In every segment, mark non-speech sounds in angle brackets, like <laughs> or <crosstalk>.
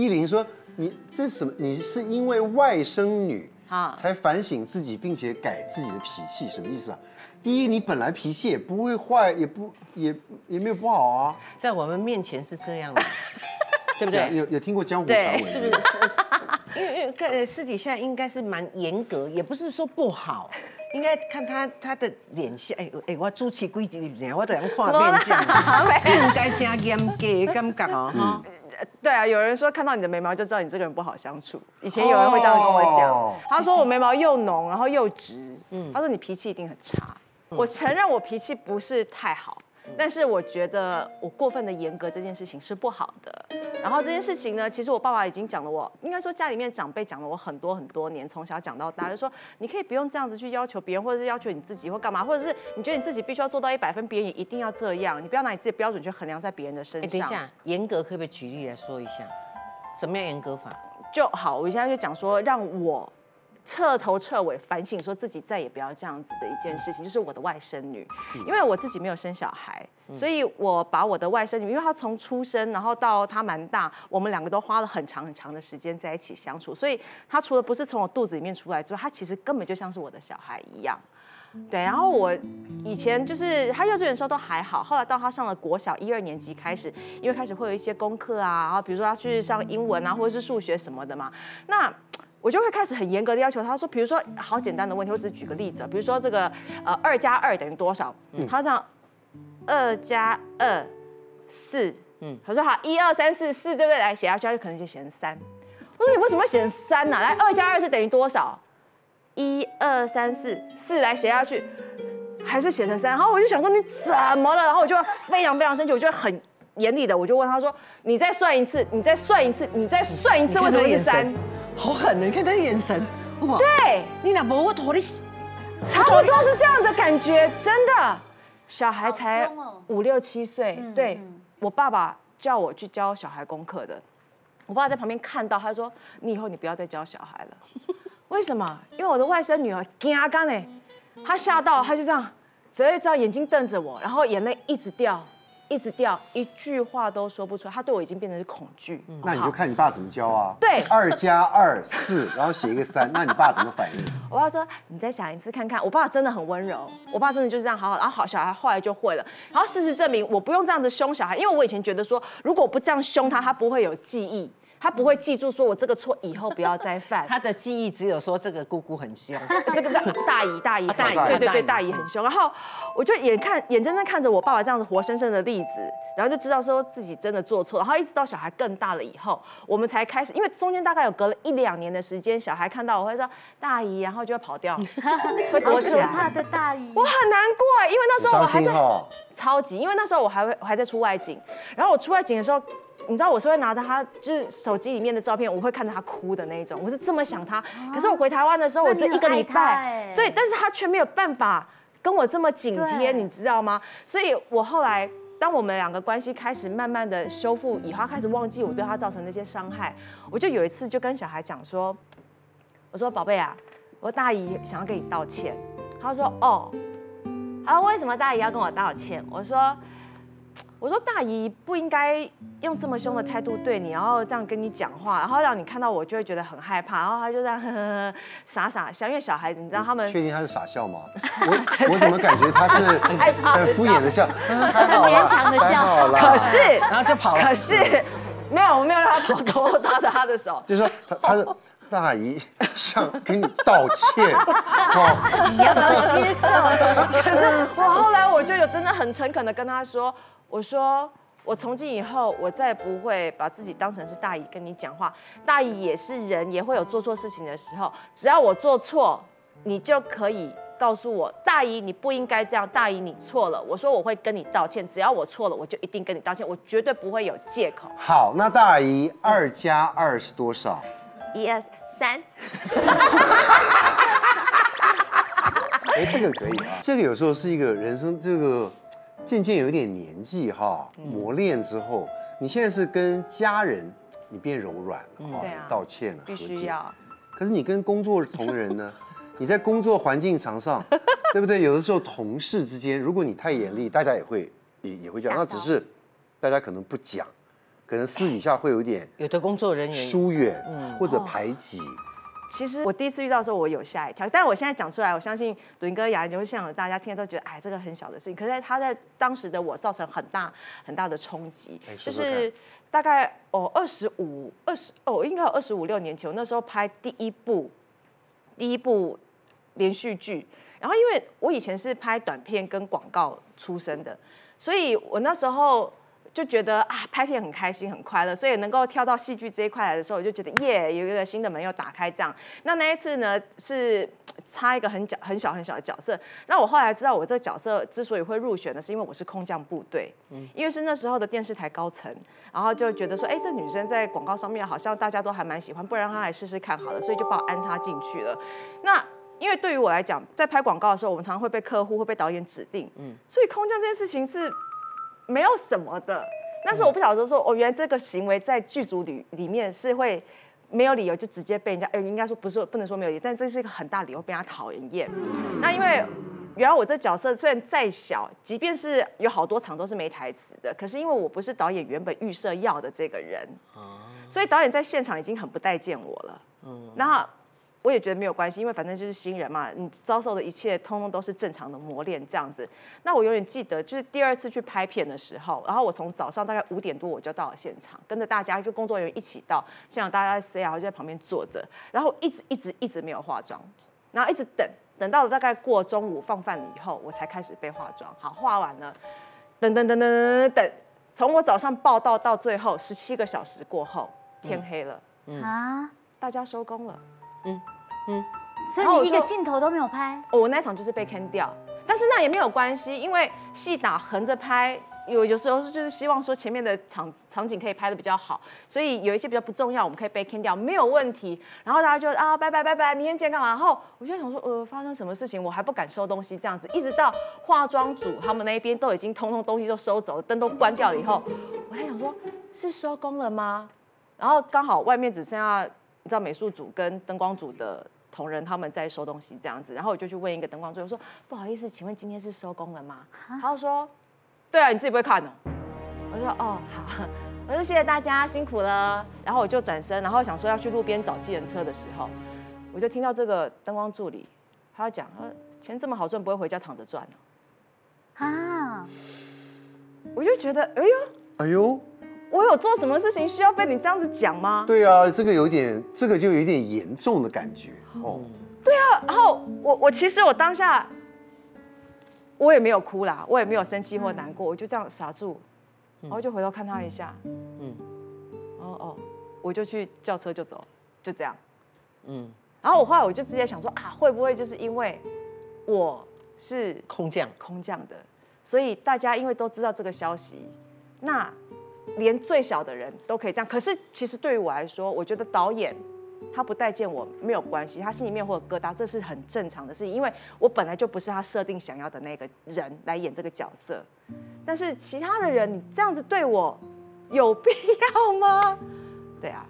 依林说你这什么？你是因为外甥女啊才反省自己，并且改自己的脾气，什么意思啊？第一，你本来脾气也不会坏，也不也也没有不好啊，在我们面前是这样的，<laughs> 对不对？有有听过江湖对传闻是不是？因为因为呃私底下应该是蛮严格，也不是说不好，应该看他他的脸相。哎哎，我主持几集年，我都想看面相，<laughs> 应该真严格的感觉哦。哈对啊，有人说看到你的眉毛就知道你这个人不好相处。以前有人会这样跟我讲，哦他说我眉毛又浓，然后又直，他说你脾气一定很差。我承认我脾气不是太好，但是我觉得我过分的严格这件事情是不好的。然后这件事情呢，其实我爸爸已经讲了我，应该说家里面长辈讲了我很多很多年，从小讲到大，就说你可以不用这样子去要求别人，或者是要求你自己或干嘛，或者是你觉得你自己必须要做到一百分，别人也一定要这样，你不要拿你自己的标准去衡量在别人的身哎，上。等一下，严格可不可以举例来说一下？什么样严格法？就好，我现在就讲说，让我彻头彻尾反省，说自己再也不要这样子的一件事情，就是我的外甥女，因为我自己没有生小孩，所以我把我的外甥女，因为她从出生然后到她蛮大，我们两个都花了很长很长的时间在一起相处，所以她除了不是从我肚子里面出来之外，她其实根本就像是我的小孩一样。对，然后我以前就是他幼稚园的时候都还好，后来到他上了国小一二年级开始，因为开始会有一些功课啊，然后比如说他去上英文啊，或者是数学什么的嘛，那我就会开始很严格的要求他说，比如说好简单的问题，我只举个例子，比如说这个呃二加二等于多少？嗯他这样二加二四，嗯，他说好一二三四四，对不对？来写下去，他就可能就写成三。我说你为什么会写成三呢、来，二加二是等于多少？一二三四，四来写下去，还是写成三。然后我就想说你怎么了？然后我就非常非常生气，我就很严厉的，我就问他说：你再算一次，你再算一次，你再算一次，为什么是三？好狠的，你看他的眼神，好不好？对，你哪无我拖你？差不多是这样的感觉，真的。小孩才五六七岁，嗯对嗯我爸爸叫我去教小孩功课的，我爸爸在旁边看到，他说：“你以后你不要再教小孩了。<laughs> ”为什么？因为我的外甥女儿惊干呢，她吓到，她就这样，直接这样眼睛瞪着我，然后眼泪一直掉，一直掉，一句话都说不出来。他对我已经变成是恐惧。那你就看你爸怎么教啊。对二加二四，然后写一个三，那你爸怎么反应？<laughs> 我爸说：“你再想一次看看。”我爸真的很温柔，<laughs> 我爸真的就是这样好好，然后好小孩后来就会了。然后事实证明，我不用这样子凶小孩，因为我以前觉得说，如果我不这样凶他，他不会有记忆，他不会记住说我这个错以后不要再犯。他的记忆只有说这个姑姑很凶，<laughs> 这个是 <laughs> 大姨，大姨，大姨对对对，大姨很凶。然后我就眼看眼睁睁看着我爸爸这样子活生生的例子，然后就知道说自己真的做错。然后一直到小孩更大了以后，我们才开始，因为中间大概有隔了一两年的时间，小孩看到我会说大姨，然后就会跑掉，<laughs> 会躲起来。可怕的大姨，我很难过，因为那时候我伤还在。超级，因为那时候我还会我还在出外景，然后我出外景的时候，你知道我是会拿着他就是手机里面的照片，我会看着他哭的那一种，我是这么想他。可是我回台湾的时候，我这一个礼拜哎，对，但是他却没有办法跟我这么紧贴，你知道吗？所以我后来。当我们两个关系开始慢慢的修复以后，他开始忘记我对他造成那些伤害，我就有一次就跟小孩讲说，我说宝贝啊，我大姨想要跟你道歉。他说哦，他说为什么大姨要跟我道歉？我说我说大姨不应该用这么凶的态度对你，然后这样跟你讲话，然后让你看到我就会觉得很害怕，然后他就这样呵呵呵傻傻笑，因为小孩子你知道他们确定他是傻笑吗？<laughs> 我我怎么感觉他是很敷衍的笑？很勉强的笑可是然后就跑了。可是没有我没有让他跑走，我抓着他的手。就是说他他的大姨想跟你道歉，哦，你要不要接受？可是我后来我就有真的很诚恳的跟他说，我说我从今以后我再也不会把自己当成是大姨跟你讲话，大姨也是人，也会有做错事情的时候，只要我做错，你就可以。告诉我，大姨你不应该这样，大姨你错了。我说我会跟你道歉，只要我错了，我就一定跟你道歉，我绝对不会有借口。好，那大姨二加二是多少？一二三，哎，这个可以啊，这个有时候是一个人生这个渐渐有一点年纪哈，磨练之后，你现在是跟家人你变柔软了，哦对啊道歉了，和解。可是你跟工作同仁呢？你在工作环境场上，<laughs> 对不对？有的时候同事之间，如果你太严厉，大家也会也也会讲，那只是大家可能不讲，可能私底下会有点有的工作人员疏远，嗯或者排挤。其实我第一次遇到的时候，我有吓一跳，但是我现在讲出来，我相信鲁云哥、雅玲姐会现场大家听了都觉得，哎，这个很小的事情，可是他在当时的我造成很大很大的冲击哎，就是大概哦二十五、二十哦，应该有二十五六年前，我那时候拍第一部第一部连续剧，然后因为我以前是拍短片跟广告出身的，所以我那时候就觉得啊，拍片很开心很快乐，所以能够跳到戏剧这一块来的时候，我就觉得耶，有一个新的门又打开这样。那那一次呢，是插一个很小很小很小的角色。那我后来知道，我这个角色之所以会入选呢，是因为我是空降部队，嗯因为是那时候的电视台高层，然后就觉得说，哎，这女生在广告上面好像大家都还蛮喜欢，不然让她来试试看好了，所以就把我安插进去了。那因为对于我来讲，在拍广告的时候，我们常常会被客户、会被导演指定，嗯，所以空降这件事情是没有什么的。但是我不晓得说，哦，原来这个行为在剧组里里面是会没有理由就直接被人家，哎，应该说不是不能说没有理由，但这是一个很大理由被人家讨人厌。那因为原来我这角色虽然再小，即便是有好多场都是没台词的，可是因为我不是导演原本预设要的这个人，所以导演在现场已经很不待见我了。嗯，那我也觉得没有关系，因为反正就是新人嘛，你遭受的一切通通都是正常的磨练这样子。那我永远记得，就是第二次去拍片的时候，然后我从早上大概五点多我就到了现场，跟着大家就工作人员一起到现场，大家在 C 然后就在旁边坐着，然后一直一直一直没有化妆，然后一直等，等到了大概过中午放饭了以后，我才开始被化妆。好，化完了，等等等等等等等，从我早上报道到最后十七个小时过后，天黑了，啊，大家收工了。所以你一个镜头都没有拍，哦我那场就是被坑掉，但是那也没有关系，因为戏打横着拍，有有时候是就是希望说前面的场场景可以拍的比较好，所以有一些比较不重要，我们可以被坑掉，没有问题。然后大家就啊拜拜拜拜，明天见干嘛？然后我就想说，呃，发生什么事情？我还不敢收东西，这样子，一直到化妆组他们那边都已经通通东西都收走了，灯都关掉了以后，我还想说，是收工了吗？然后刚好外面只剩下你知道美术组跟灯光组的同仁他们在收东西这样子，然后我就去问一个灯光组，我说不好意思，请问今天是收工了吗？他就说，对啊，你自己不会看哦。我就说哦好，我说谢谢大家辛苦了，然后我就转身，然后想说要去路边找计程车的时候，我就听到这个灯光助理他要讲，他说钱这么好赚，不会回家躺着赚哦。啊，我就觉得，哎呦，哎呦，我有做什么事情需要被你这样子讲吗？对啊，这个有点，这个就有点严重的感觉哦。对啊然后我我其实我当下我也没有哭啦，我也没有生气或难过，我就这样傻住，然后就回头看他一下，嗯，哦哦，我就去叫车就走，就这样，嗯，然后我后来我就直接想说啊，会不会就是因为我是空降，空降的，所以大家因为都知道这个消息，那连最小的人都可以这样。可是其实对于我来说，我觉得导演他不待见我没有关系，他心里面会有疙瘩，这是很正常的事情，因为我本来就不是他设定想要的那个人来演这个角色。但是其他的人，你这样子对我有必要吗？对啊，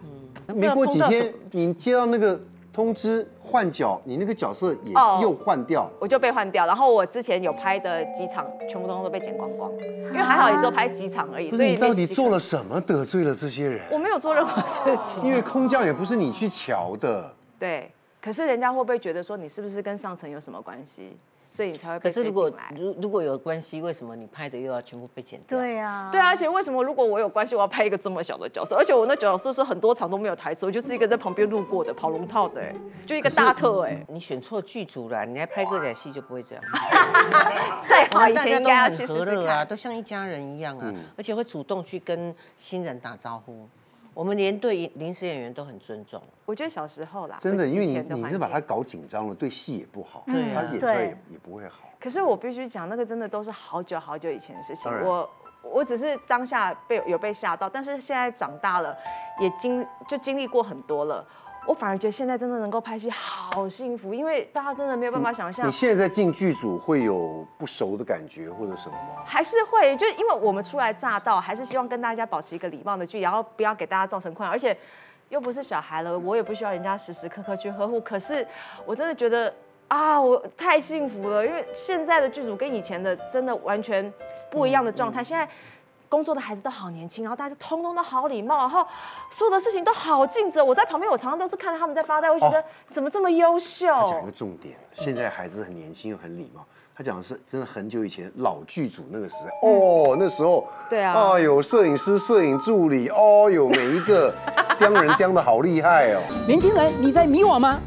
嗯没过几天，你接到那个通知换角，你那个角色也哦又换掉。我就被换掉。然后我之前有拍的几场，全部都都被剪光光，因为还好也只有拍几场而已，所以你到底做了什么得罪了这些人？我没有做任何事情，因为空降也不是你去瞧的。对，可是人家会不会觉得说你是不是跟上层有什么关系，所以你才会被可是如果？如如果有关系，为什么你拍的又要全部被剪掉？，对啊，对啊，而且为什么如果我有关系，我要拍一个这么小的角色？而且我那角色是很多场都没有台词，我就是一个在旁边路过的跑龙套的、哎，就一个大特哎、你选错剧组了，你来拍歌仔戏就不会这样。<laughs> 再好以前应该要很去试试和乐啊，看。都像一家人一样啊嗯，而且会主动去跟新人打招呼。我们连对临时演员都很尊重。我觉得小时候啦，真的，因为你你是把他搞紧张了，对戏也不好，对啊他演出来也也不会好。可是我必须讲，那个真的都是好久好久以前的事情我我只是当下被有被吓到，但是现在长大了，也经就经历过很多了。我反而觉得现在真的能够拍戏好幸福，因为大家真的没有办法想象你，现在在进剧组会有不熟的感觉或者什么吗？还是会，就因为我们初来乍到，还是希望跟大家保持一个礼貌的距离，然后不要给大家造成困扰，而且又不是小孩了，我也不需要人家时时刻刻去呵护。可是我真的觉得啊，我太幸福了，因为现在的剧组跟以前的真的完全不一样的状态。现在工作的孩子都好年轻，然后大家通通都好礼貌，然后所有的事情都好尽责。我在旁边，我常常都是看着他们在发呆，我觉得怎么这么优秀？他讲一个重点，现在孩子很年轻又很礼貌。他讲的是真的很久以前老剧组那个时代哦，那时候对啊哦有摄影师、摄影助理哦，有每一个刁人刁的好厉害哦。年轻人，你在迷惘吗？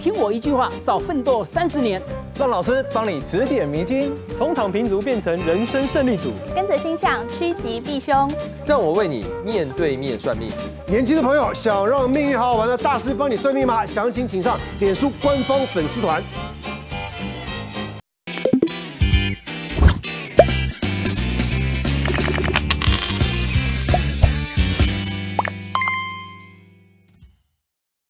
听我一句话，少奋斗三十年。让老师帮你指点迷津，从躺平族变成人生胜利组。跟着星象趋吉避凶，让我为你面对面算命。年轻的朋友想让命运好好玩的大师帮你算命吗？详情请上脸书官方粉丝团。